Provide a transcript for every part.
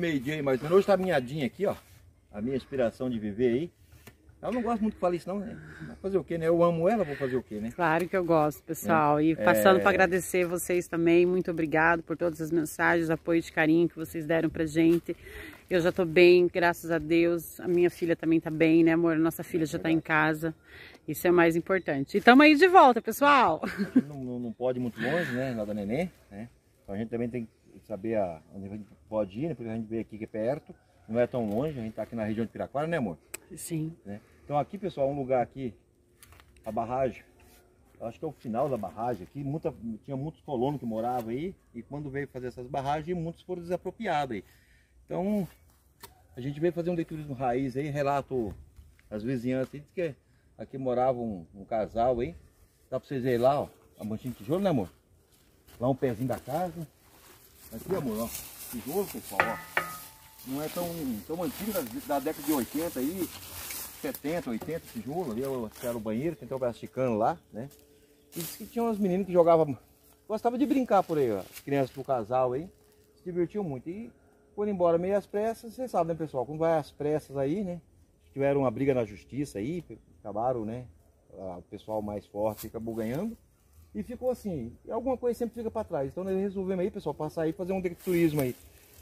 meio-dia aí, mais ou menos. Hoje tá minhadinha aqui, ó. A minha inspiração de viver aí. Eu não gosto muito de falar isso não, né? Fazer o quê, né? Eu amo ela, vou fazer o quê, né? Claro que eu gosto, pessoal. É. E passando É. para agradecer vocês também, muito obrigado por todas as mensagens, apoio de carinho que vocês deram pra gente. Eu já tô bem, graças a Deus. A minha filha também tá bem, né, amor? Nossa filha já tá em casa. Isso é o mais importante. E tamo aí de volta, pessoal. Não, não, não pode ir muito longe, né? Lá da neném, né? Então a gente também tem que saber a, onde a gente pode ir, né? Porque a gente veio aqui que é perto, não é tão longe, a gente tá aqui na região de Piraquara, né amor? Sim. né? Então aqui, pessoal, um lugar aqui, a barragem, acho que é o final da barragem aqui, muita, tinha muitos colonos que moravam aí, e quando veio fazer essas barragens, muitos foram desapropriados aí. Então, a gente veio fazer um deturismo raiz aí, relato as vizinhanças aí, diz que aqui morava um, um casal aí, dá pra vocês verem lá, ó, a manchinha de tijolo, né amor? Lá um pezinho da casa, aqui amor, ó, tijolo pessoal, ó, não é tão, tão antigo, da, da década de 80 aí, 70, 80 tijolo, ali era o banheiro, tem até o braço chicano lá, né? E disse que tinha umas meninas que jogavam, gostavam de brincar por aí, ó, as crianças do casal aí, se divertiam muito. E foram embora meio às pressas, vocês sabem, né, pessoal? Quando vai às pressas aí, né? Tiveram uma briga na justiça aí, acabaram, né? O pessoal mais forte acabou ganhando. E ficou assim, e alguma coisa sempre fica para trás. Então nós resolvemos aí, pessoal, passar aí e fazer um turismo aí.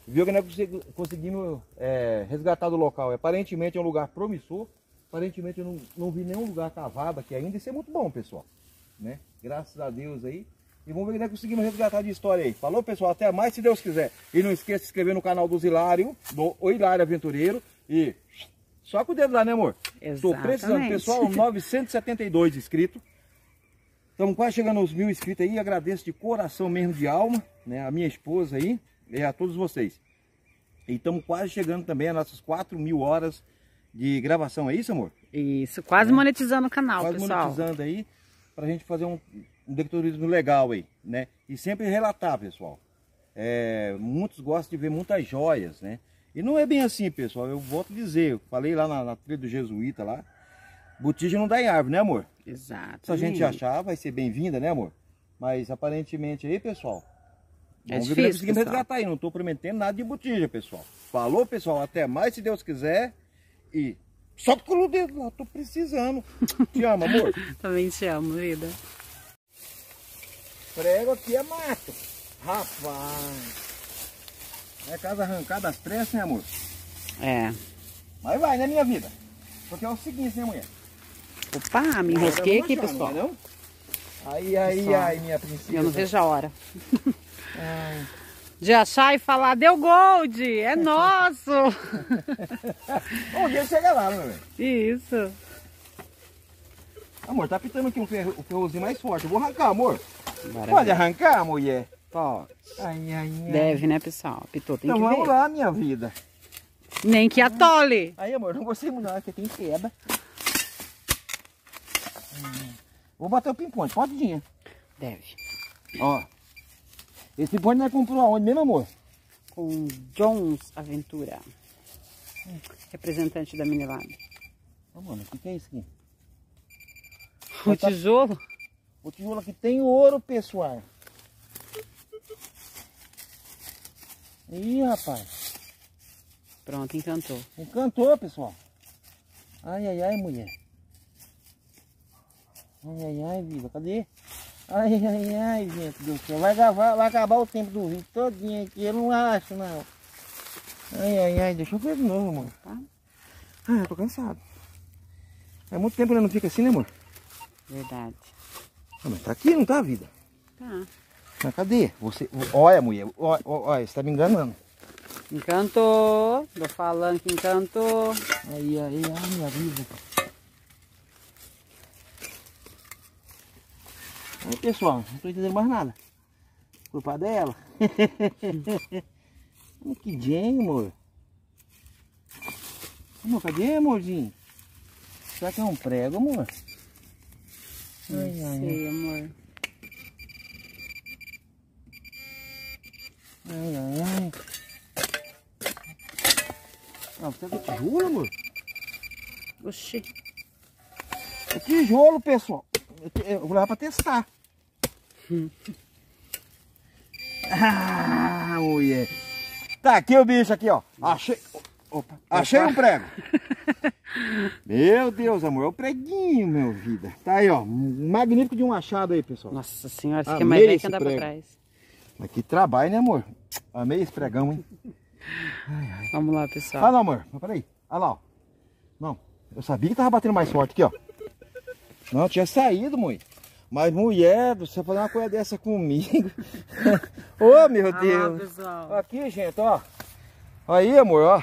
Viu que nós consegui- conseguimos é, resgatar do local. Aparentemente é um lugar promissor. Aparentemente eu não, não vi nenhum lugar cavado aqui ainda. Isso é muito bom, pessoal. Né? Graças a Deus aí. E vamos ver que nós conseguimos resgatar de história aí. Falou, pessoal? Até mais, se Deus quiser. E não esqueça de se inscrever no canal do Hilário, do O Hilário Aventureiro. E só com o dedo lá, né, amor? Estou precisando, Exatamente. pessoal, 972 inscritos. Estamos quase chegando aos mil inscritos aí. Agradeço de coração mesmo, de alma, né? A minha esposa aí e a todos vocês. E estamos quase chegando também a nossas 4 mil horas de gravação. É isso, amor? Isso, quase É. monetizando o canal, quase pessoal. monetizando aí pra gente fazer um, um dectorismo legal aí, né? E sempre relatar, pessoal. É, muitos gostam de ver muitas joias, né? E não é bem assim, pessoal. Eu volto a dizer, eu falei lá na, na trilha do Jesuíta lá, botija não dá em árvore, né, amor? Exato. Se a gente achar, vai ser bem-vinda, né, amor? Mas aparentemente aí, pessoal. É Vamos ver difícil, se nós conseguimos pessoal. resgatar aí. Não estou prometendo nada de botija, pessoal. Falou, pessoal. Até mais, se Deus quiser. E só com o dedo lá. Tô precisando. Te amo, amor. Também te amo, vida. Prego aqui é mato. Rapaz. É casa arrancada às pressas, né, amor? É. Mas vai, né, minha vida? Porque é o seguinte, né, mulher? Opa, me enrosquei aqui, pessoal. Não é aí, Pessoal, ai, minha princesa. Eu não vejo a hora. Ai. De achar e falar, deu gold, é nosso. Um dia chega lá, meu velho. Isso. Amor, tá pitando aqui um ferro, o ferrozinho mais forte. Eu vou arrancar, amor. Bora Pode arrancar, mulher? Pode. Ai, ai, ai. Deve, né, pessoal? Pitou, tem Então que vamos ver. lá, minha vida. Nem que atole. Aí, amor, não gostei muito não, aqui tem queda. Hum. Vou bater o ping-pong, pode dinha. Deve. Ó. Esse ping-pong nós comprou aonde mesmo, amor? Com Jones Aventura. Representante da Minilab. Ô, mano, o que, que é isso aqui? O tijolo? O tijolo aqui tem ouro, pessoal. Ih, rapaz. Pronto, encantou. Encantou, pessoal. Ai, ai, ai, mulher. Ai, ai, ai, vida, cadê? Ai, ai, ai, gente do céu. Vai, acabar- vai acabar o tempo do vídeo todinho aqui. Eu não acho, não. Ai, ai, ai, deixa eu ver de novo, amor. Tá? Ah, eu tô cansado. É muito tempo que não fica assim, né, amor? Verdade. Ah, mas tá aqui, não tá, vida? Tá. Mas cadê? Você, olha, mulher, olha, olha, você tá me enganando. Encantou. Tô falando que encantou. Aí, aí, ai, minha vida. Aí, pessoal, não tô entendendo mais nada. Culpa dela. Olha que dia, amor? Amor, cadê, amorzinho? Será que é um prego, amor? Não Ai, ai, ai. sei, amor. Ai, ai, ai. Ah, você é tijolo, amor? Oxi. É tijolo, pessoal. Eu vou levar pra testar. Ah, mulher. Tá aqui o bicho aqui, ó. Achei. Opa, achei um prego. meu Deus, amor, é o preguinho, meu vida. Tá aí, ó. Magnífico de um achado aí, pessoal. Nossa senhora, isso aqui é mais velho que andar pra trás. Mas que trabalho, né, amor? Amei esse pregão, hein? Ai, ai. Vamos lá, pessoal. Ah, não, amor. Mas peraí. Olha lá, ó. Não, eu sabia que tava batendo mais forte aqui, ó. Não, tinha saído, mãe. Mas mulher, você fazer uma coisa dessa comigo. Ô, oh, meu Deus. Lá, aqui, gente, ó. Aí, amor, ó.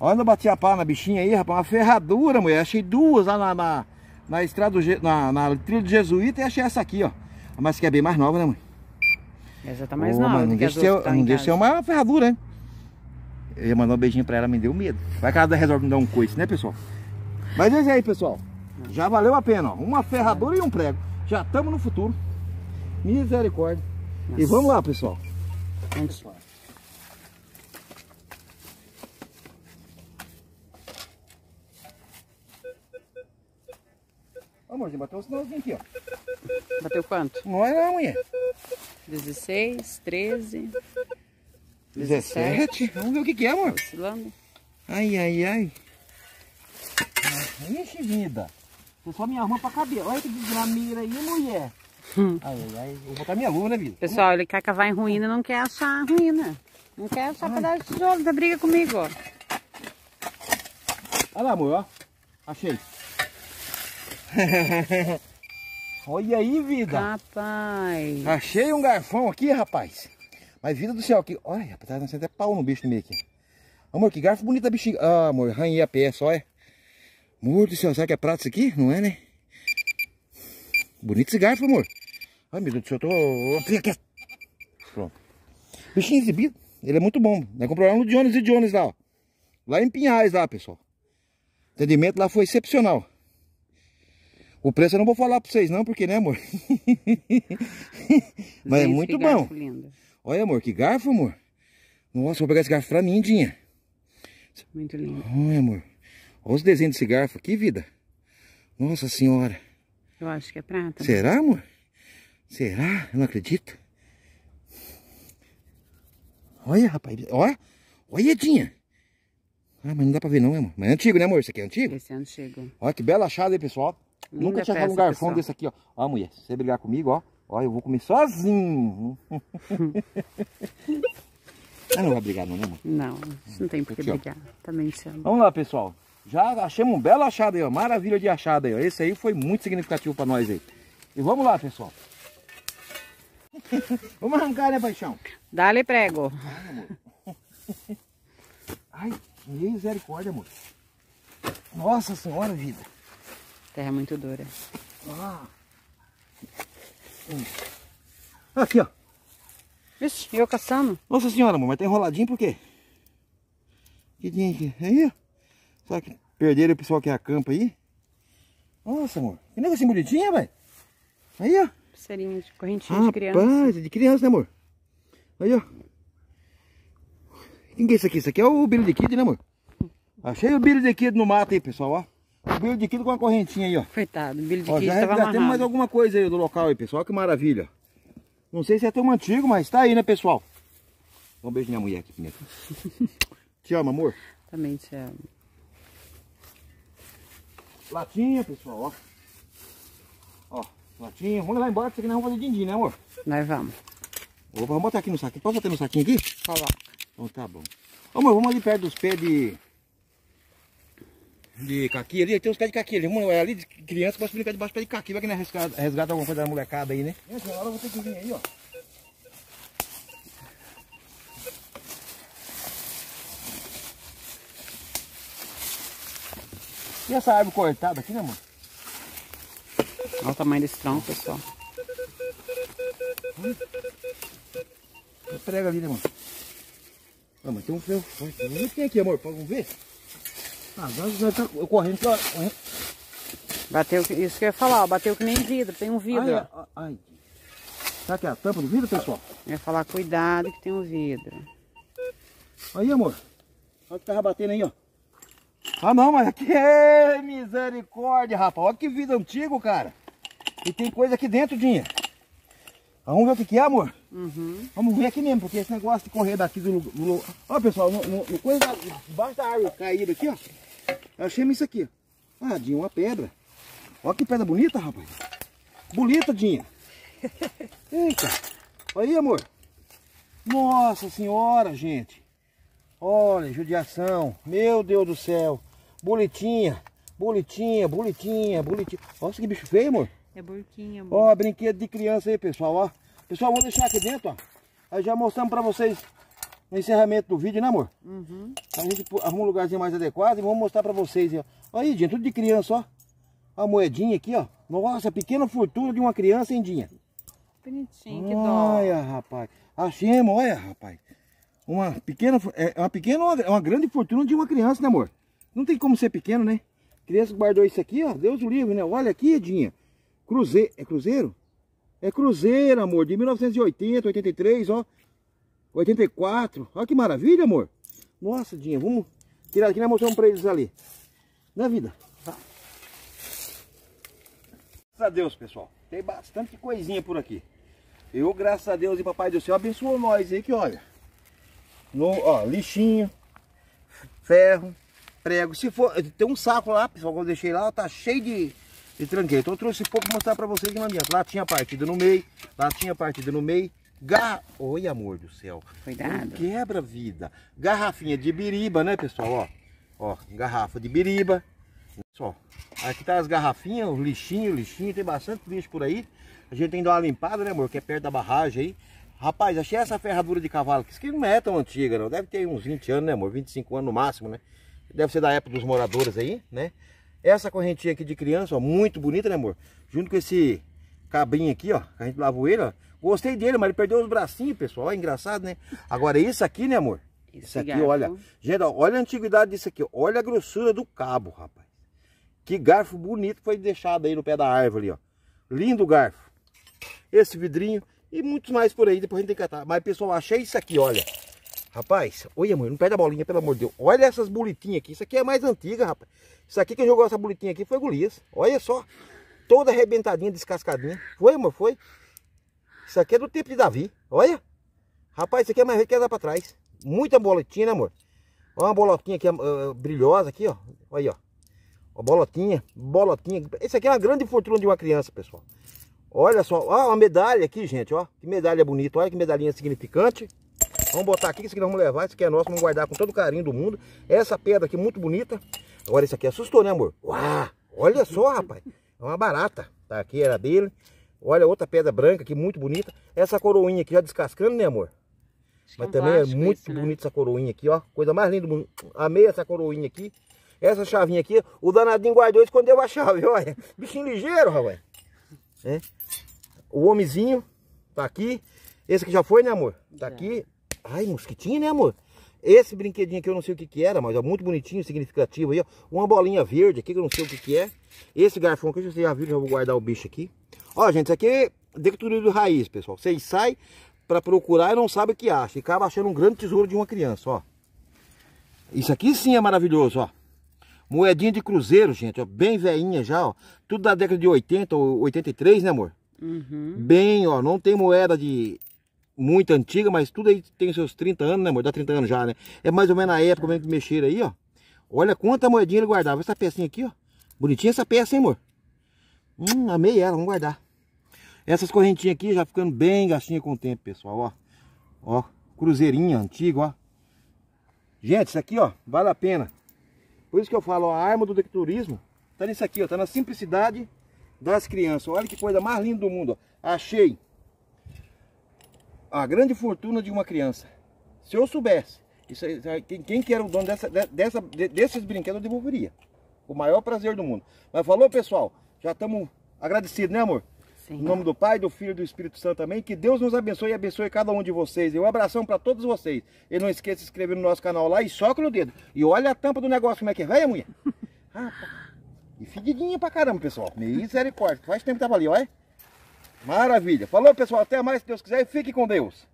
Olha, eu bati a pá na bichinha aí, rapaz. Uma ferradura, mulher. Achei duas lá na, na, na estrada do, na, na trilha do Jesuíta e achei essa aqui, ó. Mas que é bem mais nova, né, mãe? Essa tá mais oh, nova. Não deixa, ser, tá não deixa ser uma ferradura, hein? Eu ia mandar um beijinho pra ela, me deu medo. Vai que ela resolve me dar um coice, né, pessoal? Mas é aí, pessoal. Já valeu a pena, ó. Uma ferradura e um prego. Já estamos no futuro. Misericórdia. Nossa. E vamos lá, pessoal. Vamos lá. Amorzinho, bateu um sinalzinho aqui, ó. Bateu quanto? Não é não, mulher. 16, 13, 17. 17. Vamos ver o que, que é, amor. Oscilando. Ai, ai, ai. Ixi, vida. Você só me arruma pra cabelo. Olha que desgramira aí, mulher. Hum. Ai, ai, ai. Vou botar minha luva, né, vida? Pessoal, ele quer cavar em ruína, não quer achar ruína. Não quer achar pedaço de tijolo, da briga comigo, ó. Olha lá, amor, ó. Achei. Olha aí, vida. Rapaz. Achei um garfão aqui, rapaz. Mas vida do céu aqui. Olha, rapaz, tá nascendo até pau no bicho no meio aqui. Amor, que garfo bonito da bexiga. Ah, amor, ranhei a peça, olha. Amor do céu, será que é prato isso aqui? Não é, né? Bonito esse garfo, amor. Ai, meu Deus do céu, eu tô... Aqui. Pronto. Bichinho exibido. Ele é muito bom. Nós compramos no Jones e Jones lá, ó. Lá em Pinhais, lá, pessoal. O atendimento lá foi excepcional. O preço eu não vou falar pra vocês não, porque né, amor? Mas é muito bom. Lindo. Olha, amor, que garfo, amor. Nossa, vou pegar esse garfo pra mim, Dinha. Muito lindo. Olha, amor. Olha os desenhos desse garfo aqui, vida. Nossa senhora. Eu acho que é prata. Será, amor? Será? Eu não acredito. Olha, rapaz. Olha. Olha, Dinha. Ah, mas não dá pra ver não, amor. Mas é antigo, né, amor? Esse aqui é antigo? Esse é antigo. Olha que bela achada aí, pessoal. Linda Nunca tinha achado um garfão pessoal. desse aqui, ó. Ó, mulher, se você brigar comigo, ó. Ó, eu vou comer sozinho. ah, não vai brigar não, né, amor? Não, não tem por que brigar. Também se ama. Vamos lá, pessoal. Já achamos um belo achado aí, ó. Maravilha de achado aí, ó. Esse aí foi muito significativo pra nós aí. E vamos lá, pessoal. vamos arrancar, né, paixão? Dá-lhe prego. Ai, amor. Ai, misericórdia, amor. Nossa senhora, vida. Terra muito dura. Ah. Aqui, ó. Vixe, eu caçando. Nossa senhora, amor, mas tá enroladinho por quê? Que tinha aqui? Aí, ó. Será que perderam o pessoal que acampa aí? Nossa, amor. Que negócio bonitinho, velho. Aí, ó. Pulseirinha de correntinha de criança. Rapaz, de criança, né, amor? Aí, ó. Quem que é isso aqui? Isso aqui é o bilho de kid, né, amor? Achei o bilho de kid no mato aí, pessoal, ó. O bilho de kid com a correntinha aí, ó. Coitado, o bilho de ó, kid já, tava já temos mais alguma coisa aí do local aí, pessoal. Que maravilha. Não sei se é tão antigo, mas tá aí, né, pessoal? Dá um beijo na minha mulher aqui primeiro. te amo, amor? Também te amo. Latinha, pessoal, ó. Ó, latinha. Vamos lá embaixo, isso aqui nós vamos fazer din-din, né, amor? Nós vamos. Opa, vamos botar aqui no saquinho. Posso botar no saquinho aqui? Coloca. Então tá bom. Ô, amor, vamos ali perto dos pés de de caqui ali, tem uns pés de caqui ali, é ali de criança gosta de brincar debaixo do pé de caqui, vai que não é resgata, resgata alguma coisa da molecada aí, né? Gente, agora eu vou ter que vir aí, ó. E essa árvore cortada aqui, né, amor? Olha o tamanho desse tronco, pessoal. Hum. Prega ali, né, mano? Ah, mas tem um ferro forte. O que tem aqui, amor? Vamos ver? Ah, nós tá correndo pra... Bateu, isso que eu ia falar, ó, bateu que nem vidro, tem um vidro. Ai, ai, ai. Será que é a tampa do vidro, pessoal? Eu ia falar, cuidado que tem um vidro. Aí, amor. Olha que tava batendo aí, ó. Ah, não, mas aqui é misericórdia, rapaz. Olha que vidro antigo, cara. E tem coisa aqui dentro, Dinha. Vamos ver o que, que é, amor? Uhum. Vamos ver aqui mesmo, porque esse negócio de correr daqui do lugar. Ó, pessoal, no, no, no coisa debaixo da árvore caída aqui, ó. Eu achei isso aqui. Ah, Dinha, uma pedra. Olha que pedra bonita, rapaz. Bonita, Dinha. Eita. Olha aí, amor. Nossa senhora, gente. Olha, judiação. Meu Deus do céu. Bonitinha. Bonitinha, bonitinha, bonitinha. Olha que bicho feio, amor. É burquinha, amor. Ó, brinquedo de criança aí, pessoal, ó. Pessoal, vou deixar aqui dentro, ó. Aí já mostramos pra vocês no encerramento do vídeo, né, amor? Uhum. A gente arruma um lugarzinho mais adequado e vamos mostrar pra vocês, ó. Olha aí, gente, tudo de criança, ó. A moedinha aqui, ó. Nossa, pequena fortuna de uma criança, hein, Dinha? Bonitinho, que dó. Olha, rapaz. Achemos, olha, rapaz. Uma pequena, é uma pequena, uma, uma grande fortuna de uma criança, né, amor? Não tem como ser pequeno, né? Criança guardou isso aqui, ó. Deus o livre, né? Olha aqui, Dinha. Cruzeiro. É cruzeiro? É cruzeiro, amor. De 1980, 83, ó. 84. Olha que maravilha, amor. Nossa, Dinha. Vamos tirar aqui, nós mostramos pra eles ali. Na vida. Tá. Graças a Deus, pessoal. Tem bastante coisinha por aqui. Eu, graças a Deus e Papai do Céu, abençoou nós aí que olha. No, ó, lixinho, ferro, prego. Se for, tem um saco lá, pessoal, que eu deixei lá, tá cheio de, de tranqueiro. Então eu trouxe pouco pra mostrar pra vocês que não adianta. Lá tinha partida no meio, lá tinha partida no meio. Garra... Oi, amor do céu. Cuidado. Quebra vida. Garrafinha de biriba, né, pessoal? Ó, ó, garrafa de biriba. Só. Aqui tá as garrafinhas, os lixinhos, lixinho, tem bastante lixo por aí. A gente tem que dar uma limpada, né, amor? Que é perto da barragem aí. Rapaz, achei essa ferradura de cavalo, que isso aqui não é tão antiga, não. Deve ter uns 20 anos, né, amor? 25 anos no máximo, né? Deve ser da época dos moradores aí, né? Essa correntinha aqui de criança, ó, muito bonita, né, amor? Junto com esse cabrinho aqui, ó, que a gente lavou ele, ó. Gostei dele, mas ele perdeu os bracinhos, pessoal. É engraçado, né? Agora, isso aqui, né, amor? Esse Isso aqui, garfo. olha. Gente, ó, olha a antiguidade disso aqui. ó. Olha a grossura do cabo, rapaz. Que garfo bonito foi deixado aí no pé da árvore, ó. Lindo garfo. Esse vidrinho e muitos mais por aí. Depois a gente tem que catar. Mas, pessoal, achei isso aqui, olha. Rapaz, olha, amor, não perde a bolinha, pelo amor de Deus. Olha essas bolitinhas aqui. Isso aqui é mais antiga, rapaz. Isso aqui quem jogou essa bolitinha aqui foi Golias. Olha só. Toda arrebentadinha, descascadinha. Foi, amor, foi. Isso aqui é do tempo de Davi. Olha. Rapaz, isso aqui é mais velho que andar pra trás. Muita bolotinha, né, amor? Olha uma bolotinha aqui, ah, brilhosa aqui, ó. Olha aí, ó. Ó, bolotinha, bolotinha. Esse aqui é uma grande fortuna de uma criança, pessoal. Olha só, ó, uma medalha aqui, gente, ó. Que medalha bonita, olha que medalhinha significante. Vamos botar aqui, que isso aqui nós vamos levar, isso aqui é nosso, vamos guardar com todo o carinho do mundo. Essa pedra aqui, muito bonita. Agora, esse aqui assustou, né, amor? Uau, olha só, rapaz. É uma barata. Tá aqui, era dele. Olha outra pedra branca aqui, muito bonita. Essa coroinha aqui já descascando, né, amor? Acho que Mas também é muito né? bonita essa coroinha aqui, ó. Coisa mais linda do mundo. Amei essa coroinha aqui. Essa chavinha aqui, o danadinho guardou e escondeu a chave, olha. Bichinho ligeiro, rapaz. É. O homenzinho tá aqui. Esse aqui já foi, né, amor? Tá Já. aqui. Ai, mosquitinho, né, amor? Esse brinquedinho aqui eu não sei o que que era, mas é muito bonitinho, significativo aí, ó. Uma bolinha verde aqui que eu não sei o que que é. Esse garfão aqui, você já viu, já vou guardar o bicho aqui. Ó, gente, isso aqui é decturismo raiz, pessoal. Vocês saem pra procurar e não sabem o que acham. E acaba achando um grande tesouro de uma criança, ó. Isso aqui sim é maravilhoso, ó. Moedinha de cruzeiro, gente, ó. Bem veinha já, ó. Tudo da década de 80 ou 83, né, amor? Uhum. Bem, ó. Não tem moeda de muito antiga, mas tudo aí tem seus 30 anos, né, amor? Dá 30 anos já, né? É mais ou menos na época mesmo que mexeram aí, ó. Olha quanta moedinha ele guardava. Essa pecinha aqui, ó. Bonitinha essa peça, hein, amor? Hum, amei ela, vamos guardar. Essas correntinhas aqui já ficando bem gastinha com o tempo, pessoal, ó. Ó, cruzeirinha antiga, ó. Gente, isso aqui, ó, vale a pena. Por isso que eu falo, ó, a arma do decturismo tá nisso aqui, ó. Tá na simplicidade das crianças. Olha que coisa mais linda do mundo, ó. Achei a grande fortuna de uma criança. Se eu soubesse, isso quem, quem que era o dono dessa, de- dessa, de- desses brinquedos, eu devolveria. O maior prazer do mundo. Mas falou, pessoal? Já estamos agradecidos, né, amor? Sim. Em nome do Pai, do Filho e do Espírito Santo também. Que Deus nos abençoe e abençoe cada um de vocês. E um abração para todos vocês. E não esqueça de se inscrever no nosso canal lá e soca no dedo. E olha a tampa do negócio como é que é. Vai, mulher. Rapaz. E fedidinha pra caramba, pessoal. Misericórdia. Faz tempo que tava ali, olha. Maravilha. Falou, pessoal. Até mais, se Deus quiser. E fique com Deus.